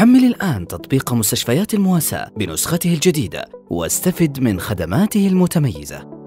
حمل الآن تطبيق مستشفيات المواساة بنسخته الجديدة واستفد من خدماته المتميزة.